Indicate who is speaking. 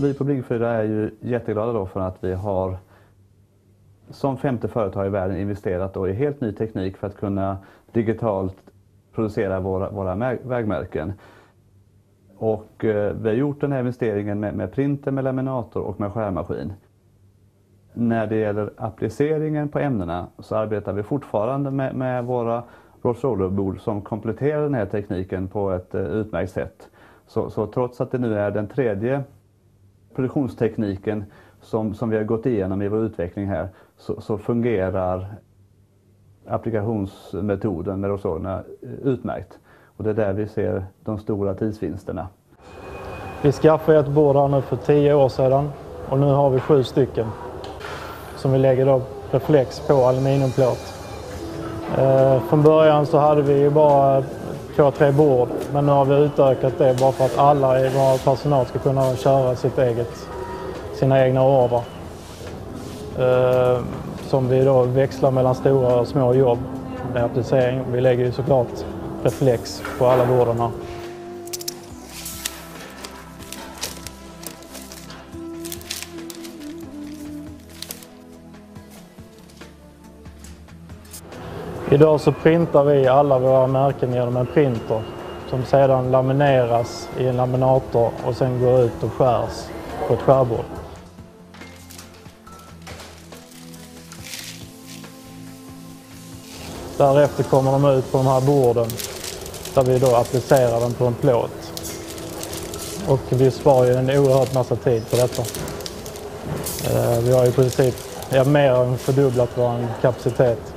Speaker 1: Vi på Bryggfyra är ju jätteglada då för att vi har som femte företag i världen investerat då i helt ny teknik för att kunna digitalt producera våra, våra vägmärken. Och eh, vi har gjort den här investeringen med, med printer, med laminator och med skärmaskin. När det gäller appliceringen på ämnena så arbetar vi fortfarande med, med våra Rolls som kompletterar den här tekniken på ett eh, utmärkt sätt. Så, så, trots att det nu är den tredje produktionstekniken som, som vi har gått igenom i vår utveckling här så, så fungerar applikationsmetoden med rosorna eh, utmärkt. Och det är där vi ser de stora tidsvinsterna.
Speaker 2: Vi skaffade ett bord här nu för tio år sedan och nu har vi sju stycken som vi lägger då reflex på aluminiumplåt. Eh, från början så hade vi ju bara två, tre bord men nu har vi utökat det bara för att alla i vår personal ska kunna köra sitt eget, sina egna order. Eh, som vi då växlar mellan stora och små jobb med applicering. Vi lägger ju såklart reflex på alla borden här. Idag så printar vi alla våra märken genom en printer som sedan lamineras i en laminator och sen går ut och skärs på ett skärbord. Därefter kommer de ut på de här borden där vi då applicerar den på en plåt. Och vi sparar ju en oerhört massa tid på detta. Eh, vi har i princip ja, mer än fördubblat vår kapacitet